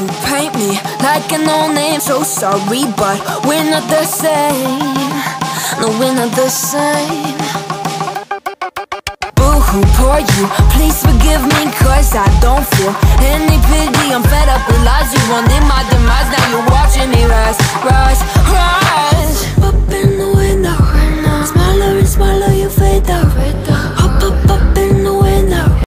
You paint me like an old name. So sorry, but we're not the same. No, we're not the same. Boo-hoo, poor you. Please forgive me, cause I don't feel any pity. I'm fed up with lies. You wanted my